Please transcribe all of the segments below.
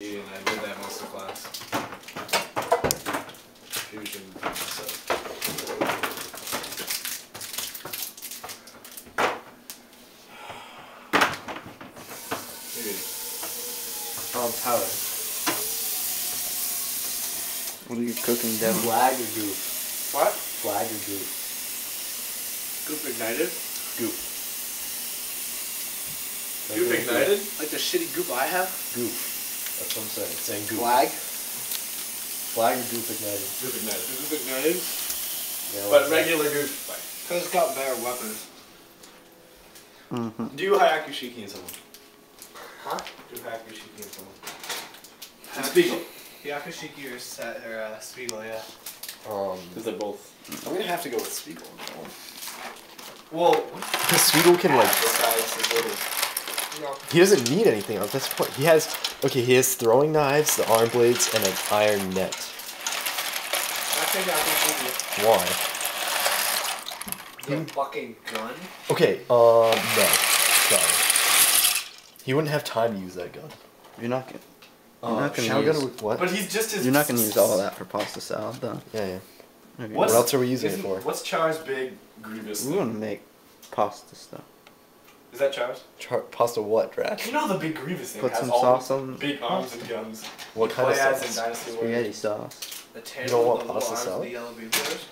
and I did that most of class. Fusion. So. Maybe. Um, Tyler. What are you cooking, Devin? Flag or goof? What? Flag or goof? Goop ignited. Goof. Goop ignited. Like the shitty goop I have? Goof. That's what I'm saying. Saying goof. Flag? Flag or goof ignited. Goop ignited. Goop ignited. Yeah, But what's that? regular goop. Because it's got better weapons. Mm-hmm. do you Hyaku Shiki in someone? Huh? Do Hyaku Shiki in someone? Spiegel. Yakushiki or, Sa- or uh, Spiegel, yeah. Um, Because they're both. I'm gonna have to go with Spiegel. Well, because Spiegel can like besides the little. No. he doesn't need anything else. That's the point. He has okay. He has throwing knives, the arm blades, and an iron net. I think Yakushiki. Why? The fucking gun? Okay. Um. No. Sorry. He wouldn't have time to use that gun. You're not gonna. Uh, You're not gonna shotgun use- with what? But he's just his. You're not gonna use all of that for pasta salad, though. yeah, yeah. Okay. What else are we using it isn't- for? What's Char's big grievous? We want to make pasta stuff. Is that Charles? Char- pasta what, Drac? You know the big grievous thing Put has some all sauce on big arms and guns. What kind of Play as in sauce? Dynasty Spaghetti Warriors. sauce. The tan You don't want pasta arms, salad? The yellow beavers.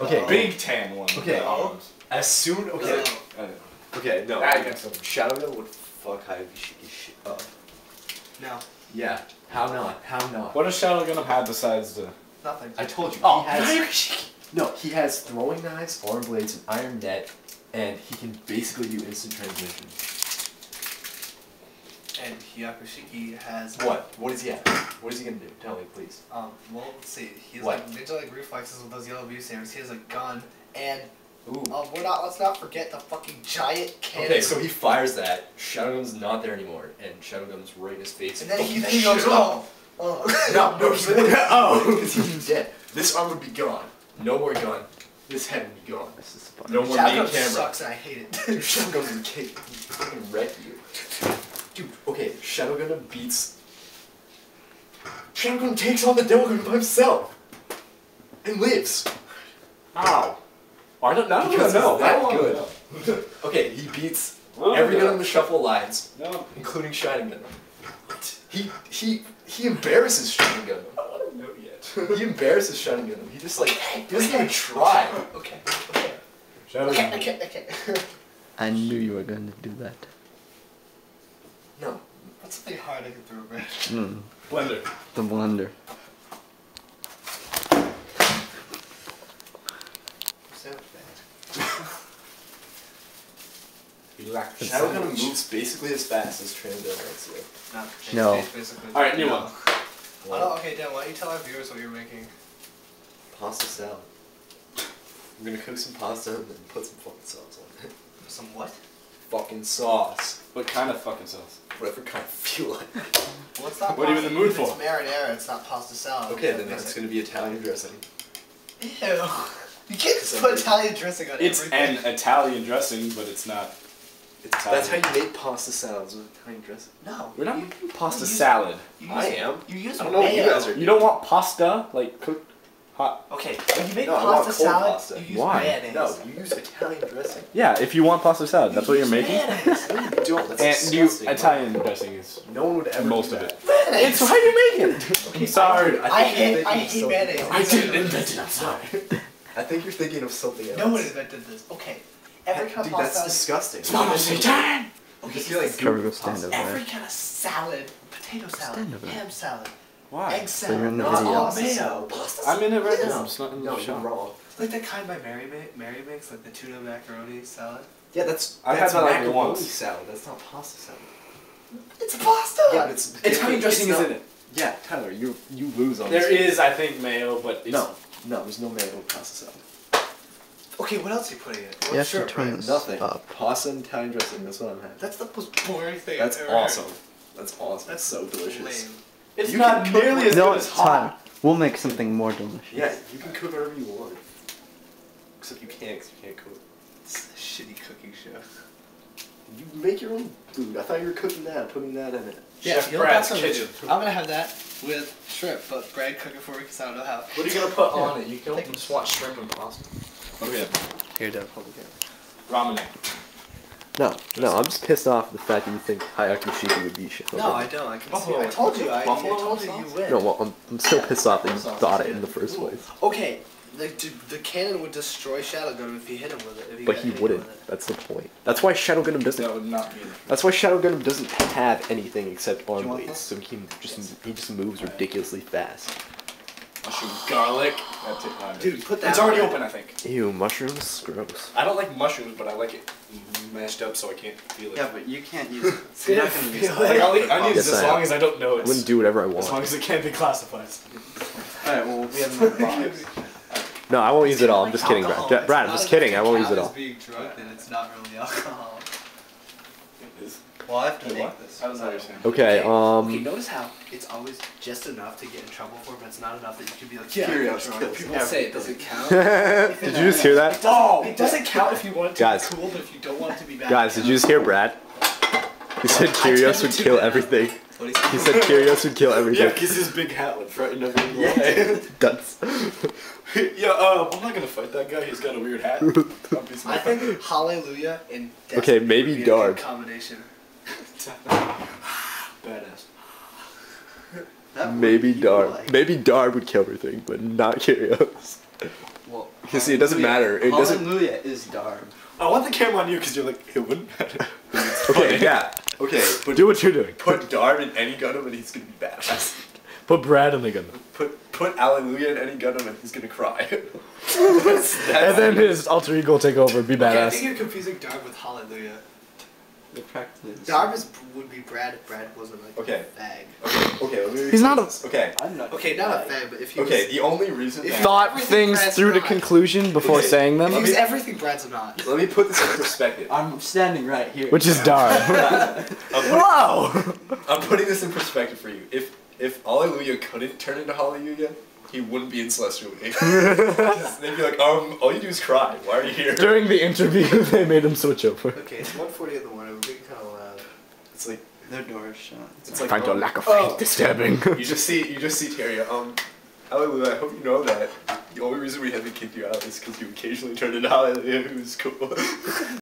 Okay. Uh-oh. Big tan one. Okay. the arms. As soon okay, I don't know. okay, no. I guess so. Shadowgun would fuck Hayashiki shit up. No. Yeah. How not? How not? What does Shadow gonna have besides the? Nothing. I told you. Oh, he has. No, he has throwing knives, arm blades, an iron net, and he can basically do instant transmission. And Yakushiki has. What? What is he at? What is he gonna do? Tell me, please. Um, well, let's see. He's What? like ninja like reflexes with those yellow beam sabers. He has a gun. And Ooh. um, we're not. Let's not forget the fucking giant cannon. Okay, so he fires that. Shadowgun's not there anymore, and Shadowgun's right in his face. And then he, Fucking then he goes, shit oh, oh. No, no, he wouldn't. oh, because he'd dead. This arm would be gone. No more gun. This head would be gone. This is fun. No more Shotgun main camera. sucks I hate it. Dude, Shadowgun would kick, fucking wreck you. Dude, okay, Shadowgun beats. Shadowgun takes on the Devil Gun by himself and lives. Ow. I don't know. Because no, he's that I good. Okay, he beats Oh, every gun yeah. in the Shuffle Alliance, No. including Shining Gun. He he he embarrasses Shining Gun. I don't know yet. He embarrasses Shining Gun. He just like he doesn't even try. okay, okay. Shadow. Okay, okay, okay. I knew you were going to do that. No. What's something hard I can throw back? Mm, Blender. the blender. So bad. You lack the Shadowgun sandwich. moves basically as fast as Transdominance do. Not No. it's. All right, new no. One. Oh, okay, Dan, why don't you tell our viewers what you're making? Pasta salad. I'm gonna cook some pasta and then put some fucking sauce on it. Some what? fucking sauce. What kind of fucking sauce? Whatever kind of feel like. Well, it's not What are you in pasta- the mood if for? It's marinara, it's not pasta salad. Okay, then That's that's gonna be Italian dressing. Ew. You can't just put Italian dressing on it. It's everything. an Italian dressing, but it's not. It's, that's how you make pasta salads with Italian dressing. No. We're not you, making pasta you use- salad. you I am. You use I don't know what you guys are You don't want pasta like cooked hot. Okay, when you make No, pasta salad, pasta. you use Why? mayonnaise. No, you use Italian dressing. Yeah, if you want pasta salad, that's You what you're use making. Mayonnaise. No, you don't. That's And you disgusting. Italian dressing is No one would ever most do of it. Mayonnaise. It's how you make it. Okay, I'm sorry. I, I think hate, I hate something mayonnaise. I didn't invent it. I'm sorry. I think you're thinking of something else. No one invented this. Okay. Every kind of Dude, pasta. that's disgusting. Mama Satan. okay, just feel like Trevor, go stand pasta. every there. kind of salad. Potato salad. Stand over there. Ham salad. Why? Egg So you're salad. in the not video. all mayo. Pasta I'm in it right Yes. now. I'm not in the No, you're shop. wrong. Like that kind by Mary, ma- Mary makes, like the tuna macaroni salad. Yeah, that's I've that's had that, like, macaroni once. salad. That's not pasta salad. It's pasta. Yeah, but it's Italian dressing is not- in it. Yeah, Tyler, you you lose on There this. is, I think, mayo, but it's No, no, there's no mayo in pasta salad. Okay, what else are you putting in it? You have What's to turn brand? this Nothing. up. Pasta and Italian dressing. That's what I'm having. That's the most boring thing That's I've ever heard. awesome. That's awesome. That's so delicious. Lame. it's You not nearly as No, good as it's hot. time. We'll make something more delicious. Yeah, you can cook whatever you want. Except you can't, 'cause you can't cook. It's a shitty cooking show. You make your own food. I thought you were cooking that, putting that in it. Yeah, Chef you look Brad's awesome. kitchen. I'm gonna have that with shrimp, but Brad cook it for me because I don't know how. What are you gonna put Yeah. on it? You can just watch shrimp and pasta. Okay. Here, Dad, hold it Ramen. No, no, I'm just pissed off at the fact that you think Hayaki Shiki would beat shit. No, I don't. I can Buffalo- see. I told you. I, I told you sauce? you win. No, well, I'm, I'm still pissed off that you thought it in the first place. Okay, the, the, the cannon would destroy Shadow Gun if you hit him with it. If But he wouldn't. That's the point. That's why Shadow Gundam doesn't. That would not be. That's why Shadow Gundam doesn't have anything except arm blades, so he can just he just moves ridiculously fast. Mushroom garlic. That's it. Dude, put that. It's already open, I think. Ew, mushrooms, gross. I don't like mushrooms, but I like it mashed up so I can't feel it. Yeah, but you can't use it. So Yeah, you're not gonna use feel it. Like, I'll eat onions Yes, as I long am. as I don't know it. I it's. wouldn't do whatever I want. As long as it can't be classified. Alright, well, we have another box. No, I won't use it all. I'm just kidding, Brad. Brad, I'm just kidding. I won't use it all. being drunk, then it's not really alcohol. Is- Well, I have to Wait, make what? this. I don't know what you're saying. Okay, Okay, um, notice how it's always just enough to get in trouble for, but it's not enough that you can be like, Yeah, Kyrios drunk. kills People say it doesn't count. did you just hear that? Oh, It doesn't count if you want to Guys. be cool, but if you don't want to be bad. Guys, did you just hear Brad? He said Kyrios would kill everything. What He said Kyrios would kill everything. Yeah, everything. because his big hat would frighten everyone away. That's. yeah, uh, I'm not gonna fight that guy. He's got a weird hat. I'll be I think Hallelujah and Destiny Okay, maybe would be a good Dark. combination. Badass. Maybe be Darb. like- Maybe Darb would kill everything, but not Kyrios. Well, You see, it doesn't matter. It doesn't. Hallelujah is Darb. I want the camera on you because you're like, it wouldn't matter. Okay, yeah. Okay, put, Do what you're doing. put Darb in any Gundam and he's gonna be badass. Put Brad in the gun. Put put Allelujah in any Gundam and he's gonna cry. That's- And then his alter ego will take over, be Okay, I think you're confusing Darb with Hallelujah. The practice. Darb is, would be Brad if Brad wasn't like Okay. a fag. okay, okay, let me He's not a- Okay. I'm not. Okay, not a fag, but if he Okay, was, the only reason If Thought things Brad's through to conclusion before Okay. saying if them, he was everything, Brad's not. let me put this in perspective. I'm standing right here. which is dark. Whoa! I'm putting this in perspective for you. If if Allelujah couldn't turn into Hallelujah, he wouldn't be in Celestial League. 'Cause They'd be like, um, all you do is cry. Why are you here? During the interview, they made him switch over. Okay, it's 140 in the morning. We're being kind of loud. It's like Their door is shut. it's like Find your um, lack of oh, faith disturbing. You just see you just see Terry. Um, Hallelujah. I hope you know that the only reason we haven't kicked you out is because you occasionally turn into Hallelujah, who's cool.